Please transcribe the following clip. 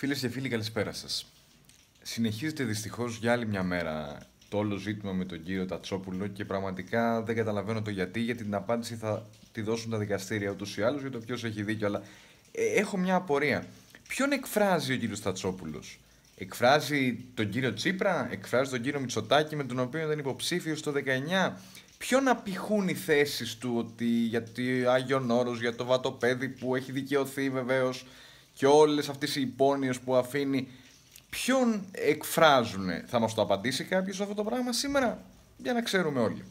Φίλες και φίλοι, καλησπέρα σας. Συνεχίζεται δυστυχώς για άλλη μια μέρα το όλο ζήτημα με τον κύριο Τατσόπουλο και πραγματικά δεν καταλαβαίνω το γιατί, γιατί την απάντηση θα τη δώσουν τα δικαστήρια ούτως ή άλλως για το ποιος έχει δίκιο. Αλλά ε, έχω μια απορία. Ποιον εκφράζει ο κύριος Τατσόπουλος, Εκφράζει τον κύριο Τσίπρα, εκφράζει τον κύριο Μητσοτάκη με τον οποίο ήταν υποψήφιος το 19. Ποιον απηχούν οι θέσεις του ότι για το Άγιον Όρος, για το Βατοπέδι που έχει δικαιωθεί βεβαίως και όλες αυτές οι υπόνοιες που αφήνει ποιον εκφράζουν θα μας το απαντήσει κάποιος αυτό το πράγμα σήμερα; Για να ξέρουμε όλοι